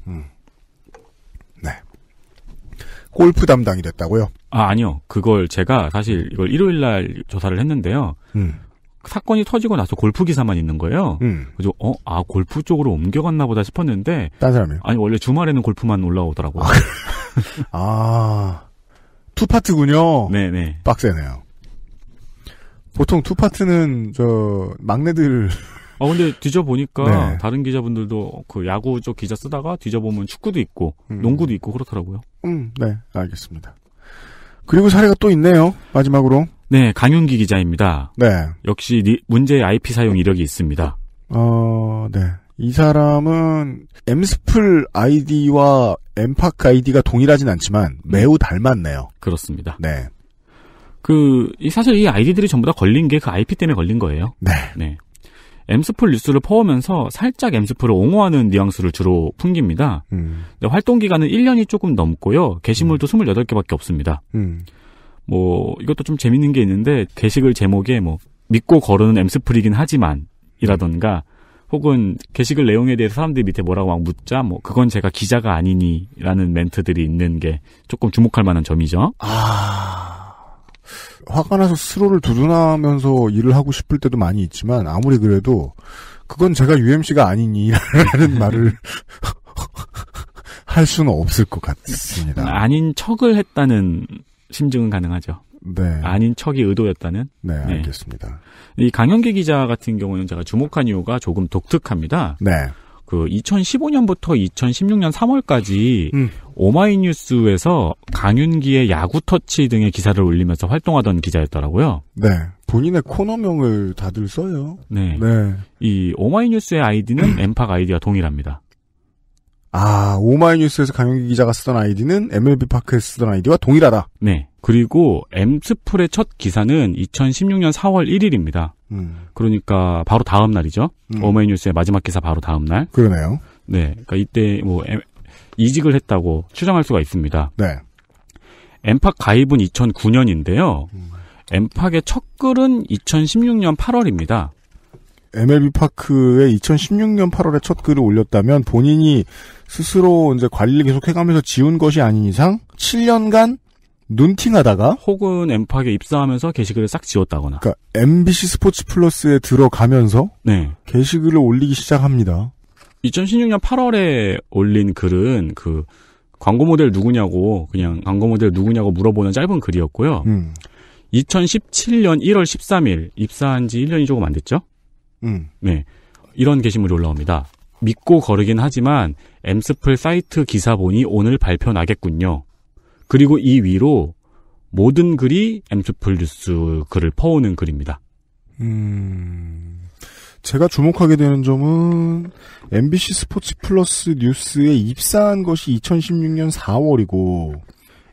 Speaker 2: 골프 담당이 됐다고요?
Speaker 3: 아, 아니요. 그걸 제가 사실 이걸 일요일 날 조사를 했는데요.
Speaker 2: 음.
Speaker 3: 사건이 터지고 나서 골프 기사만 있는 거예요.
Speaker 2: 음.
Speaker 3: 그래서 어, 아, 골프 쪽으로 옮겨갔나 보다 싶었는데
Speaker 2: 딴 사람이요?
Speaker 3: 아니, 원래 주말에는 골프만 올라오더라고요.
Speaker 2: 아, 투파트군요.
Speaker 3: 네네.
Speaker 2: 빡세네요. 보통 투파트는 저 막내들
Speaker 3: 아, 근데 뒤져 보니까
Speaker 2: 네.
Speaker 3: 다른 기자분들도 그 야구 쪽 기자 쓰다가 뒤져 보면 축구도 있고
Speaker 2: 음.
Speaker 3: 농구도 있고 그렇더라고요.
Speaker 2: 음, 네, 알겠습니다. 그리고 사례가 또 있네요. 마지막으로.
Speaker 3: 네, 강윤기 기자입니다.
Speaker 2: 네.
Speaker 3: 역시 니- 문제의 IP 사용 이력이 있습니다.
Speaker 2: 어, 네. 이 사람은 엠스플 아이디와 엠팍 아이디가 동일하진 않지만 매우 닮았네요.
Speaker 3: 그렇습니다.
Speaker 2: 네.
Speaker 3: 그, 이- 사실 이 아이디들이 전부 다 걸린 게 그 IP 때문에 걸린 거예요.
Speaker 2: 네.
Speaker 3: 네. 엠스플 뉴스를 퍼오면서 살짝 엠스플을 옹호하는 뉘앙스를 주로 풍깁니다.
Speaker 2: 음,
Speaker 3: 활동 기간은 1년이 조금 넘고요. 게시물도 28개밖에 없습니다.
Speaker 2: 음,
Speaker 3: 뭐 이것도 좀 재밌는 게 있는데 게시글 제목에 뭐 믿고 거르는 엠스플이긴 하지만 이라던가 혹은 게시글 내용에 대해서 사람들이 밑에 뭐라고 막 묻자 뭐 그건 제가 기자가 아니니라는 멘트들이 있는 게 조금 주목할 만한 점이죠.
Speaker 2: 아. 화가 나서 스스로를 두둔하면서 일을 하고 싶을 때도 많이 있지만 아무리 그래도 그건 제가 UMC가 아니니라는 말을 할 수는 없을 것 같습니다.
Speaker 3: 아닌 척을 했다는 심증은 가능하죠.
Speaker 2: 네.
Speaker 3: 아닌 척이 의도였다는.
Speaker 2: 네,
Speaker 3: 네.
Speaker 2: 알겠습니다.
Speaker 3: 이 강현기 기자 같은 경우는 제가 주목한 이유가 조금 독특합니다.
Speaker 2: 네.
Speaker 3: 그 2015년부터 2016년 3월까지
Speaker 2: 음.
Speaker 3: 오마이뉴스에서 강윤기의 야구 터치 등의 기사를 올리면서 활동하던 기자였더라고요.
Speaker 2: 네. 본인의 코너명을 다들 써요.
Speaker 3: 네.
Speaker 2: 네.
Speaker 3: 이 오마이뉴스의 아이디는 엠팍 아이디와 동일합니다.
Speaker 2: 아, 오마이뉴스에서 강영기 기자가 쓰던 아이디는 MLB 파크에서 쓰던 아이디와 동일하다.
Speaker 3: 네. 그리고 엠스풀의 첫 기사는 2016년 4월 1일입니다.
Speaker 2: 음,
Speaker 3: 그러니까 바로 다음 날이죠.
Speaker 2: 음.
Speaker 3: 오마이뉴스의 마지막 기사 바로 다음 날.
Speaker 2: 그러네요.
Speaker 3: 네. 그러니까 이때 뭐 엠- 이직을 했다고 추정할 수가 있습니다.
Speaker 2: 네.
Speaker 3: 엠팍 가입은 2009년인데요. 엠팍의 첫 글은 2016년 8월입니다.
Speaker 2: MLB 파크에 2016년 8월에 첫 글을 올렸다면 본인이 스스로 이제 관리를 계속 해가면서 지운 것이 아닌 이상 7년간 눈팅하다가
Speaker 3: 혹은 엠팍에 입사하면서 게시글을 싹 지웠다거나.
Speaker 2: 그러니까 MBC 스포츠 플러스에 들어가면서
Speaker 3: 네.
Speaker 2: 게시글을 올리기 시작합니다.
Speaker 3: 2016년 8월에 올린 글은 그 광고 모델 누구냐고 그냥 광고 모델 누구냐고 물어보는 짧은 글이었고요.
Speaker 2: 음,
Speaker 3: 2017년 1월 13일 입사한 지 1년이 조금 안 됐죠?
Speaker 2: 음,
Speaker 3: 네. 이런 게시물이 올라옵니다. 믿고 거르긴 하지만 엠스플 사이트 기사 보니 오늘 발표 나겠군요. 그리고 이 위로 모든 글이 엠스플 뉴스 글을 퍼오는 글입니다.
Speaker 2: 음. 제가 주목하게 되는 점은 MBC 스포츠 플러스 뉴스에 입사한 것이 2016년 4월이고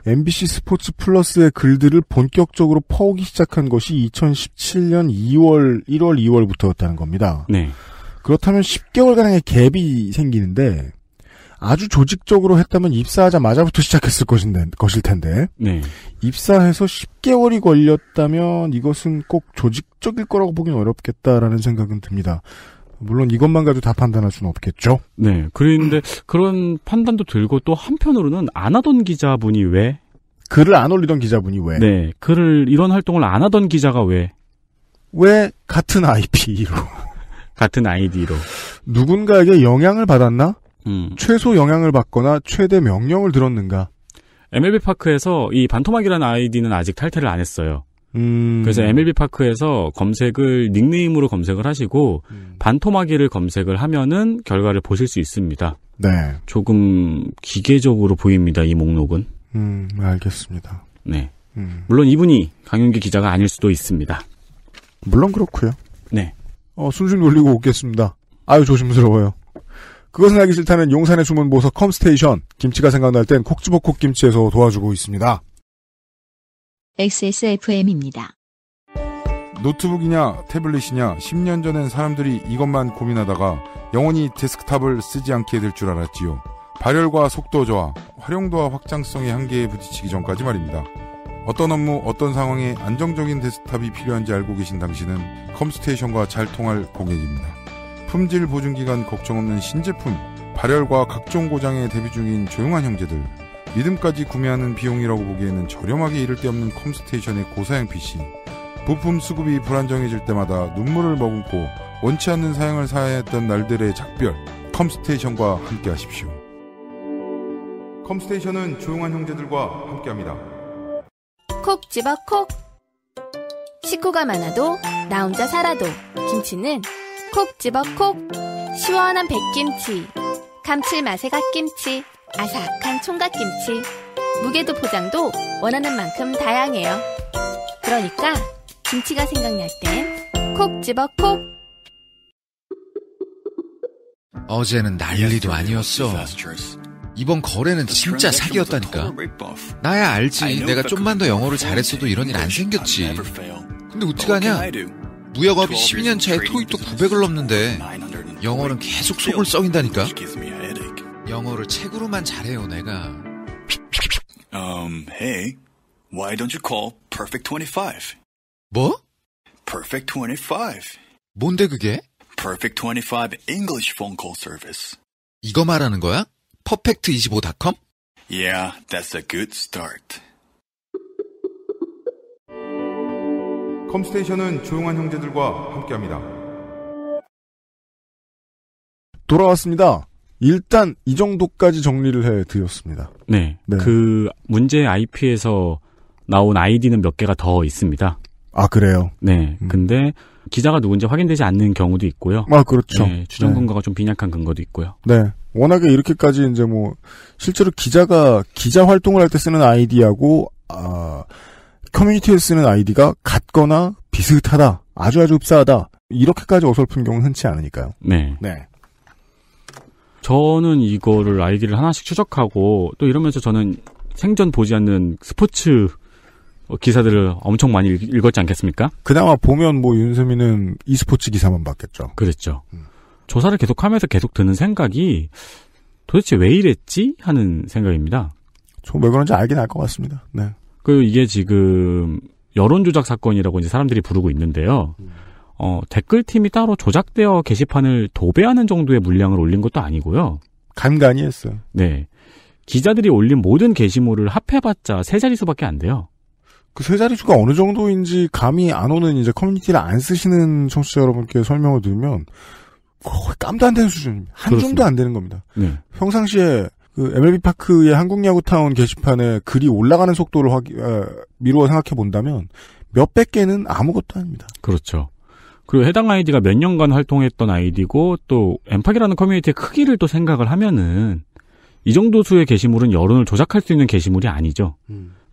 Speaker 2: MBC 스포츠 플러스의 글들을 본격적으로 퍼오기 시작한 것이 2017년 2월, 1월, 2월부터였다는 겁니다.
Speaker 3: 네.
Speaker 2: 그렇다면 10개월가량의 갭이 생기는데 아주 조직적으로 했다면 입사하자마자부터 시작했을 것인데, 것일 텐데
Speaker 3: 네.
Speaker 2: 입사해서 10개월이 걸렸다면 이것은 꼭 조직적일 거라고 보기는 어렵겠다라는 생각은 듭니다. 물론 이것만 가지고 다 판단할 수는 없겠죠.
Speaker 3: 네. 그런데 그런 판단도 들고 또 한편으로는 안 하던 기자분이 왜?
Speaker 2: 글을 안 올리던 기자분이 왜?
Speaker 3: 네. 글을, 이런 활동을 안 하던 기자가 왜?
Speaker 2: 왜 같은 IP로
Speaker 3: 같은 아이디로.
Speaker 2: 누군가에게 영향을 받았나?
Speaker 3: 음.
Speaker 2: 최소 영향을 받거나 최대 명령을 들었는가?
Speaker 3: MLB 파크에서 이 반토막이라는 아이디는 아직 탈퇴를 안 했어요.
Speaker 2: 음.
Speaker 3: 그래서 MLB 파크에서 검색을 닉네임으로 검색을 하시고
Speaker 2: 음.
Speaker 3: 반토막이를 검색을 하면은 결과를 보실 수 있습니다.
Speaker 2: 네.
Speaker 3: 조금 기계적으로 보입니다. 이 목록은.
Speaker 2: 음, 알겠습니다.
Speaker 3: 네.
Speaker 2: 음.
Speaker 3: 물론 이분이 강윤기 기자가 아닐 수도 있습니다.
Speaker 2: 물론 그렇고요.
Speaker 3: 네.
Speaker 2: 어, 숨좀 돌리고 오겠습니다. 아유, 조심스러워요. 그것은 알기 싫다는 용산의 숨은 보석 컴스테이션. 김치가 생각날 땐 콕 집어 콕 김치에서 도와주고 있습니다.
Speaker 1: XSFM입니다.
Speaker 5: 노트북이냐 태블릿이냐 10년 전엔 사람들이 이것만 고민하다가 영원히 데스크탑을 쓰지 않게 될 줄 알았지요. 발열과 속도 저하, 활용도와 확장성의 한계에 부딪히기 전까지 말입니다. 어떤 업무, 어떤 상황에 안정적인 데스크탑이 필요한지 알고 계신 당신은 컴스테이션과 잘 통할 고객입니다. 품질 보증 기간 걱정 없는 신제품, 발열과 각종 고장에 대비 중인 조용한 형제들, 믿음까지 구매하는 비용이라고 보기에는 저렴하게 이를 데 없는 컴스테이션의 고사양 PC, 부품 수급이 불안정해질 때마다 눈물을 머금고 원치 않는 사양을 사야 했던 날들의 작별, 컴스테이션과 함께 하십시오. 컴스테이션은 조용한 형제들과 함께 합니다.
Speaker 8: 콕 집어 콕. 식구가 많아도 나 혼자 살아도 김치는 콕 집어 콕. 시원한 백김치, 감칠맛의 갓김치, 아삭한 총각김치. 무게도 포장도 원하는 만큼 다양해요. 그러니까 김치가 생각날 땐 콕 집어 콕.
Speaker 10: 어제는 난리도 아니었어. 이번 거래는 진짜 사기였다니까. 나야 알지. 내가 좀만 더 영어를 잘했어도 이런 일 안 생겼지. 근데 어떡하냐? 무역업이 12년 차에 토익도 900을 넘는데 영어는 계속 속을 썩인다니까. 영어를 책으로만 잘해요, 내가.
Speaker 11: Um, hey, why don't you call Perfect 25?
Speaker 10: 뭐?
Speaker 11: Perfect 25.
Speaker 10: 뭔데 그게?
Speaker 11: Perfect 25 English phone call service.
Speaker 10: 이거 말하는 거야? 퍼펙트25.com?
Speaker 11: Yeah, that's a good start.
Speaker 5: 컴스테이션은 조용한 형제들과 함께합니다.
Speaker 2: 돌아왔습니다. 일단 이 정도까지 정리를 해드렸습니다.
Speaker 3: 네.
Speaker 2: 네.
Speaker 3: 그 문제 IP에서 나온 아이디는 몇 개가 더 있습니다.
Speaker 2: 아 그래요?
Speaker 3: 네.
Speaker 2: 음.
Speaker 3: 근데 기자가 누군지 확인되지 않는 경우도 있고요.
Speaker 2: 아 그렇죠.
Speaker 3: 네, 추정
Speaker 2: 네.
Speaker 3: 근거가 좀 빈약한 근거도 있고요.
Speaker 2: 네. 워낙에 이렇게까지 이제 뭐 실제로 기자가 기자 활동을 할 때 쓰는 아이디하고 아 커뮤니티에 쓰는 아이디가 같거나 비슷하다, 아주 아주 흡사하다 이렇게까지 어설픈 경우는 흔치 않으니까요.
Speaker 3: 네.
Speaker 2: 네.
Speaker 3: 저는 이거를 아이디를 하나씩 추적하고 또 이러면서 저는 생전 보지 않는 스포츠 어, 기사들을 엄청 많이 읽- 읽었지 않겠습니까?
Speaker 2: 그나마 보면 뭐 윤세민은 e스포츠 기사만 봤겠죠.
Speaker 3: 그랬죠.
Speaker 2: 음.
Speaker 3: 조사를 계속하면서 계속 드는 생각이 도대체 왜 이랬지 하는 생각입니다.
Speaker 2: 저왜 그런지 알긴 알 것 같습니다. 네.
Speaker 3: 그 이게 지금 여론 조작 사건이라고 이제 사람들이 부르고 있는데요. 어, 댓글팀이 따로 조작되어 게시판을 도배하는 정도의 물량을 올린 것도 아니고요.
Speaker 2: 간간히 했어요.
Speaker 3: 네. 기자들이 올린 모든 게시물을 합해봤자 세 자릿수밖에 안 돼요.
Speaker 2: 그 세 자릿수가 어느 정도인지 감이 안 오는 이제 커뮤니티를 안 쓰시는 청취자 여러분께 설명을 드리면 거의 깜도 안 되는 수준입니다. 한
Speaker 3: 그렇습니다.
Speaker 2: 줌도 안 되는 겁니다.
Speaker 3: 네.
Speaker 2: 평상시에 그 MLB 파크의 한국 야구타운 게시판에 글이 올라가는 속도를 확, 에, 미루어 생각해 본다면 몇백 개는 아무것도 아닙니다.
Speaker 3: 그렇죠. 그리고 해당 아이디가 몇 년간 활동했던 아이디고 또 엠팍이라는 커뮤니티의 크기를 또 생각을 하면은 이 정도 수의 게시물은 여론을 조작할 수 있는 게시물이 아니죠.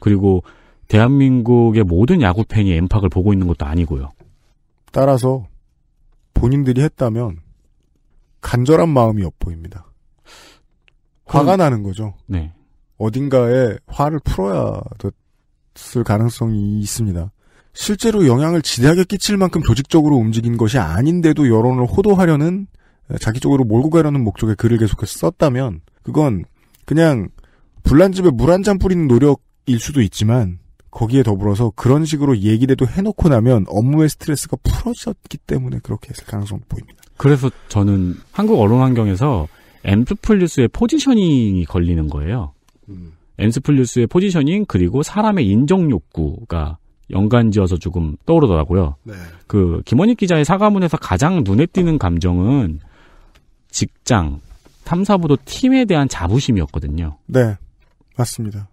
Speaker 3: 그리고 대한민국의 모든 야구 팬이 엠팍을 보고 있는 것도 아니고요.
Speaker 2: 따라서 본인들이 했다면 간절한 마음이 엿보입니다. 화가 나는 거죠.
Speaker 3: 네.
Speaker 2: 어딘가에 화를 풀어야 됐을 가능성이 있습니다. 실제로 영향을 지대하게 끼칠 만큼 조직적으로 움직인 것이 아닌데도 여론을 호도하려는 자기 쪽으로 몰고 가려는 목적의 글을 계속해서 썼다면 그건 그냥 불난 집에 물 한 잔 뿌리는 노력일 수도 있지만 거기에 더불어서 그런 식으로 얘기라도 해놓고 나면 업무의 스트레스가 풀어졌기 때문에 그렇게 했을 가능성도 보입니다.
Speaker 3: 그래서 저는 한국 언론 환경에서 엠스플루스의 포지셔닝이 걸리는 거예요. 엠스플루스의 포지셔닝 그리고 사람의 인정 욕구가 연관지어서 조금 떠오르더라고요.
Speaker 2: 네.
Speaker 3: 그 김원익 기자의 사과문에서 가장 눈에 띄는 감정은 직장, 탐사보도 팀에 대한 자부심이었거든요.
Speaker 2: 네. 맞습니다.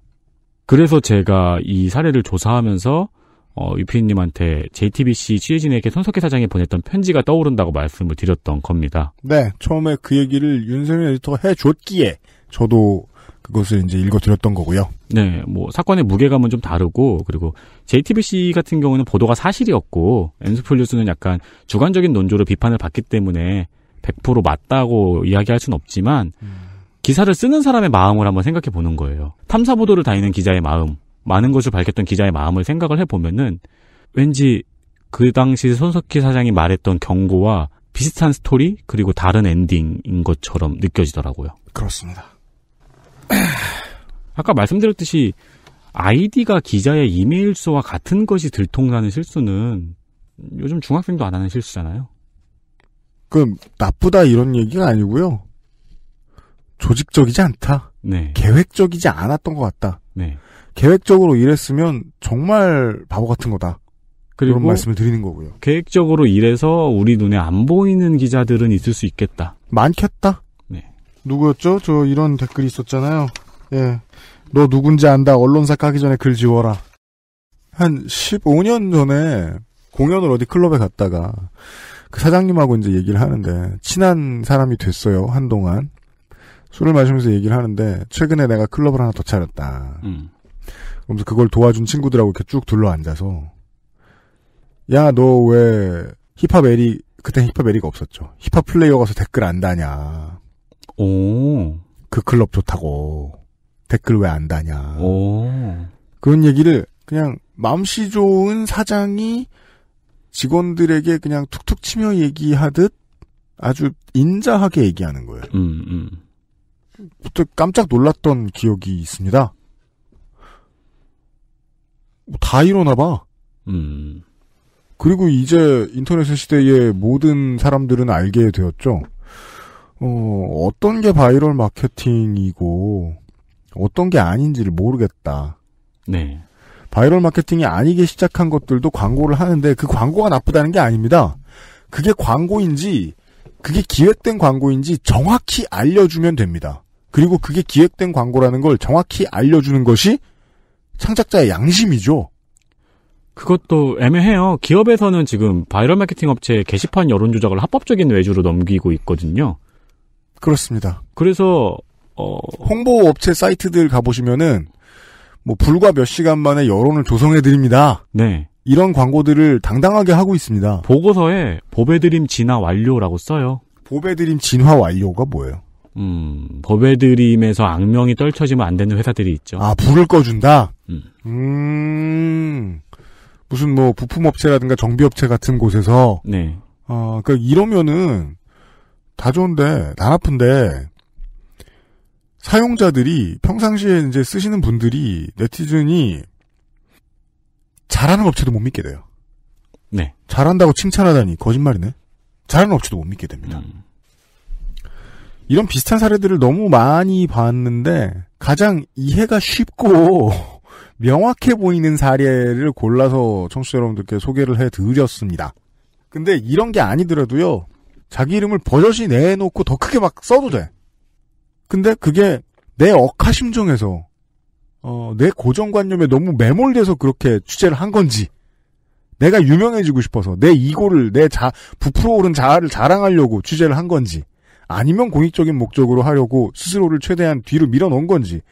Speaker 3: 그래서 제가 이 사례를 조사하면서 어, 유피님한테 JTBC 취재진에게 손석희 사장이 보냈던 편지가 떠오른다고 말씀을 드렸던 겁니다.
Speaker 2: 네, 처음에 그 얘기를 윤세민 에디터가 해줬기에 저도 그것을 이제 읽어드렸던 거고요.
Speaker 3: 네, 뭐 사건의 무게감은 좀 다르고 그리고 JTBC 같은 경우는 보도가 사실이었고 엔스플뉴스는 약간 주관적인 논조로 비판을 받기 때문에 100% 맞다고 이야기할 수는 없지만 기사를 쓰는 사람의 마음을 한번 생각해 보는 거예요. 탐사 보도를 다니는 기자의 마음, 많은 것을 밝혔던 기자의 마음을 생각을 해 보면은 왠지 그 당시 손석희 사장이 말했던 경고와 비슷한 스토리 그리고 다른 엔딩인 것처럼 느껴지더라고요.
Speaker 2: 그렇습니다.
Speaker 3: 아까 말씀드렸듯이 아이디가 기자의 이메일 수와 같은 것이 들통나는 실수는 요즘 중학생도 안 하는 실수잖아요.
Speaker 2: 그 나쁘다 이런 얘기가 아니고요. 조직적이지 않다.
Speaker 3: 네.
Speaker 2: 계획적이지 않았던 것 같다.
Speaker 3: 네.
Speaker 2: 계획적으로 일했으면 정말 바보 같은 거다.
Speaker 3: 그리고
Speaker 2: 그런 말씀을 드리는 거고요.
Speaker 3: 계획적으로 일해서 우리 눈에 안 보이는 기자들은 있을 수 있겠다.
Speaker 2: 많겠다.
Speaker 3: 네.
Speaker 2: 누구였죠? 저 이런 댓글이 있었잖아요. 예. 너 누군지 안다. 언론사 까기 전에 글 지워라. 한 15년 전에 공연을 어디 클럽에 갔다가 그 사장님하고 이제 얘기를 하는데 친한 사람이 됐어요. 한동안. 술을 마시면서 얘기를 하는데 최근에 내가 클럽을 하나 더 차렸다.
Speaker 3: 음.
Speaker 2: 그러면서 그걸 도와준 친구들하고 이렇게 쭉 둘러 앉아서 야 너 왜 힙합 에리 그때 힙합 에리가 없었죠. 힙합 플레이어 가서 댓글 안 다냐.
Speaker 3: 오.
Speaker 2: 그 클럽 좋다고 댓글 왜 안 다냐.
Speaker 3: 오.
Speaker 2: 그런 얘기를 그냥 마음씨 좋은 사장이 직원들에게 그냥 툭툭 치며 얘기하듯 아주 인자하게 얘기하는 거예요.
Speaker 3: 음, 음.
Speaker 2: 그때 깜짝 놀랐던 기억이 있습니다. 뭐 다 이러나 봐.
Speaker 3: 음.
Speaker 2: 그리고 이제 인터넷 시대의 모든 사람들은 알게 되었죠. 어, 어떤 게 바이럴 마케팅이고, 어떤 게 아닌지를 모르겠다.
Speaker 3: 네.
Speaker 2: 바이럴 마케팅이 아니게 시작한 것들도 광고를 하는데 그 광고가 나쁘다는 게 아닙니다. 그게 광고인지, 그게 기획된 광고인지 정확히 알려주면 됩니다. 그리고 그게 기획된 광고라는 걸 정확히 알려주는 것이 창작자의 양심이죠.
Speaker 3: 그것도 애매해요. 기업에서는 지금 바이럴 마케팅 업체 게시판 여론 조작을 합법적인 외주로 넘기고 있거든요.
Speaker 2: 그렇습니다.
Speaker 3: 그래서 어
Speaker 2: 홍보 업체 사이트들 가보시면은 뭐 불과 몇 시간 만에 여론을 조성해 드립니다.
Speaker 3: 네.
Speaker 2: 이런 광고들을 당당하게 하고 있습니다.
Speaker 3: 보고서에 보배드림 진화 완료라고 써요.
Speaker 2: 보배드림 진화 완료가 뭐예요?
Speaker 3: 음, 보배드림에서 악명이 떨쳐지면 안 되는 회사들이 있죠.
Speaker 2: 아, 불을 꺼준다?
Speaker 3: 음.
Speaker 2: 음, 무슨 뭐 부품업체라든가 정비업체 같은 곳에서,
Speaker 3: 네.
Speaker 2: 어, 그 이러면은 다 좋은데, 난 아픈데, 사용자들이 평상시에 이제 쓰시는 분들이 네티즌이 잘하는 업체도 못 믿게 돼요.
Speaker 3: 네.
Speaker 2: 잘한다고 칭찬하다니 거짓말이네. 잘하는 업체도 못 믿게 됩니다.
Speaker 3: 음.
Speaker 2: 이런 비슷한 사례들을 너무 많이 봤는데 가장 이해가 쉽고 명확해 보이는 사례를 골라서 청취자 여러분들께 소개를 해 드렸습니다. 근데 이런 게 아니더라도요. 자기 이름을 버젓이 내놓고 더 크게 막 써도 돼. 근데 그게 내 억하 심정에서 어, 내 고정관념에 너무 매몰돼서 그렇게 취재를 한 건지 내가 유명해지고 싶어서 내 이고를 내 자 부풀어 오른 자아를 자랑하려고 취재를 한 건지 아니면 공익적인 목적으로 하려고 스스로를 최대한 뒤로 밀어놓은 건지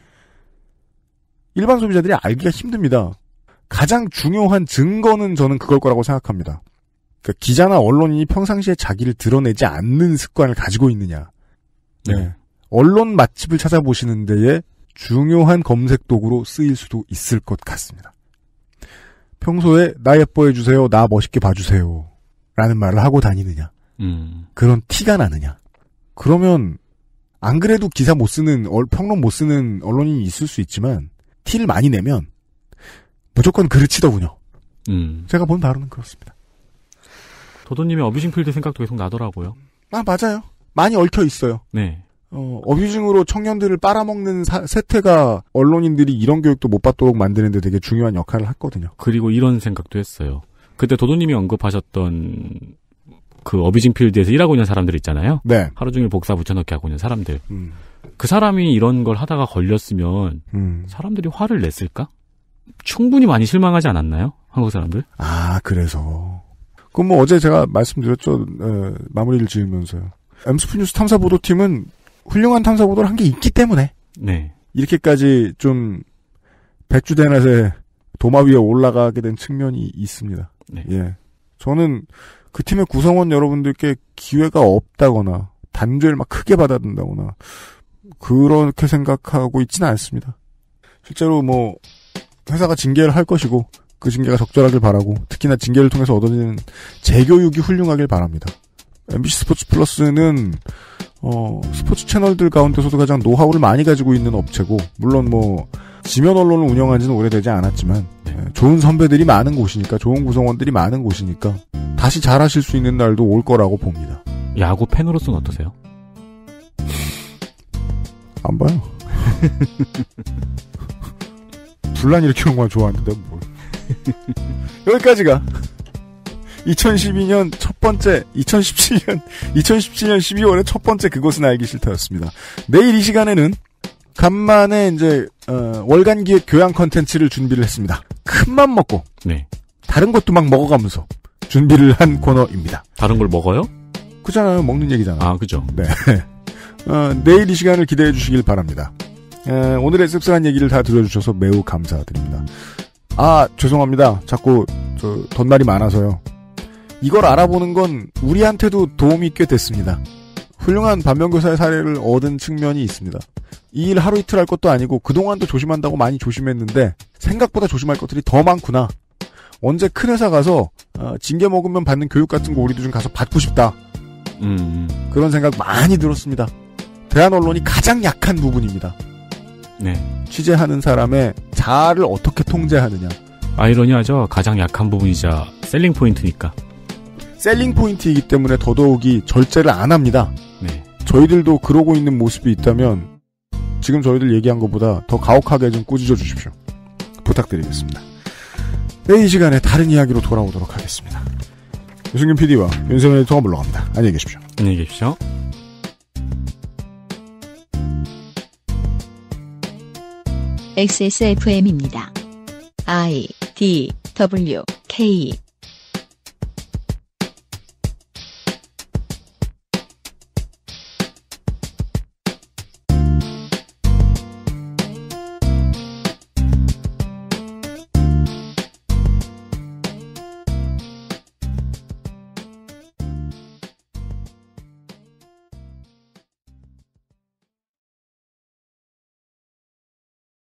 Speaker 2: 일반 소비자들이 알기가 힘듭니다. 가장 중요한 증거는 저는 그걸 거라고 생각합니다. 그러니까 기자나 언론인이 평상시에 자기를 드러내지 않는 습관을 가지고 있느냐. 네. 언론 맛집을 찾아보시는 데에 중요한 검색 도구로 쓰일 수도 있을 것 같습니다. 평소에 나 예뻐해 주세요, 나 멋있게 봐주세요. 라는 말을 하고 다니느냐.
Speaker 3: 음.
Speaker 2: 그런 티가 나느냐. 그러면 안 그래도 기사 못 쓰는 얼- 평론 못 쓰는 언론인이 있을 수 있지만 티를 많이 내면 무조건 그르치더군요.
Speaker 3: 음.
Speaker 2: 제가 본 바로는 그렇습니다.
Speaker 3: 도도님의 어뷰징 필드 생각도 계속 나더라고요.
Speaker 2: 아 맞아요. 많이 얽혀 있어요.
Speaker 3: 네.
Speaker 2: 어, 어뷰징으로 청년들을 빨아먹는 사- 세태가 언론인들이 이런 교육도 못 받도록 만드는데 되게 중요한 역할을 했거든요.
Speaker 3: 그리고 이런 생각도 했어요. 그때 도도님이 언급하셨던 그 어뷰징 필드에서 일하고 있는 사람들 있잖아요.
Speaker 2: 네.
Speaker 3: 하루 종일 복사 붙여넣기 하고 있는 사람들.
Speaker 2: 음.
Speaker 3: 그 사람이 이런 걸 하다가 걸렸으면
Speaker 2: 음.
Speaker 3: 사람들이 화를 냈을까? 충분히 많이 실망하지 않았나요? 한국 사람들.
Speaker 2: 아, 그래서. 그럼 뭐 어제 제가 말씀드렸죠. 에, 마무리를 지으면서요. 엠스프 뉴스 탐사보도팀은 훌륭한 탐사보도를 한 게 있기 때문에
Speaker 3: 네.
Speaker 2: 이렇게까지 좀 백주대낮에 도마 위에 올라가게 된 측면이 있습니다.
Speaker 3: 네.
Speaker 2: 예. 저는 그 팀의 구성원 여러분들께 기회가 없다거나 단죄를 막 크게 받아든다거나 그렇게 생각하고 있지는 않습니다. 실제로 뭐 회사가 징계를 할 것이고 그 징계가 적절하길 바라고 특히나 징계를 통해서 얻어지는 재교육이 훌륭하길 바랍니다. MBC 스포츠 플러스는 어, 스포츠 채널들 가운데서도 가장 노하우를 많이 가지고 있는 업체고 물론 뭐 지면 언론을 운영한 지는 오래되지 않았지만 예, 좋은 선배들이 많은 곳이니까 좋은 구성원들이 많은 곳이니까 다시 잘하실 수 있는 날도 올 거라고 봅니다.
Speaker 3: 야구 팬으로서는 어떠세요?
Speaker 2: 안 봐요. 분란 일으키는 건 좋아하는데 뭘. 여기까지가 2012년 첫 번째, 2017년, 2017년 12월의 첫 번째 그것은 알기 싫다였습니다. 내일 이 시간에는 간만에 이제 어, 월간 기획 교양 컨텐츠를 준비를 했습니다. 큰 맘 먹고
Speaker 3: 네.
Speaker 2: 다른 것도 막 먹어가면서 준비를 한 코너입니다.
Speaker 3: 다른 걸 먹어요?
Speaker 2: 그잖아요. 먹는 얘기잖아요.
Speaker 3: 아, 그죠.
Speaker 2: 네. 어, 내일 이 시간을 기대해 주시길 바랍니다. 에, 오늘의 씁쓸한 얘기를 다 들어주셔서 매우 감사드립니다. 아, 죄송합니다. 자꾸, 저, 덧날이 많아서요. 이걸 알아보는 건 우리한테도 도움이 꽤 됐습니다. 훌륭한 반면교사의 사례를 얻은 측면이 있습니다. 이 일 하루 이틀 할 것도 아니고 그동안도 조심한다고 많이 조심했는데 생각보다 조심할 것들이 더 많구나. 언제 큰 회사 가서 어, 징계 먹으면 받는 교육 같은 거 우리도 좀 가서 받고 싶다.
Speaker 3: 음,
Speaker 2: 그런 생각 많이 들었습니다. 대한 언론이 가장 약한 부분입니다.
Speaker 3: 네.
Speaker 2: 취재하는 사람의 자아를 어떻게 통제하느냐.
Speaker 3: 아이러니하죠. 가장 약한 부분이자 셀링 포인트니까.
Speaker 2: 셀링 포인트이기 때문에 더더욱이 절제를 안 합니다.
Speaker 3: 네.
Speaker 2: 저희들도 그러고 있는 모습이 있다면 지금 저희들 얘기한 것보다 더 가혹하게 좀 꾸짖어 주십시오. 부탁드리겠습니다. 내일 이 시간에 다른 이야기로 돌아오도록 하겠습니다. 유승균 PD와 윤세민 에디터가 물러갑니다. 안녕히 계십시오.
Speaker 3: 안녕히 계십시오.
Speaker 1: XSFM입니다. I D W K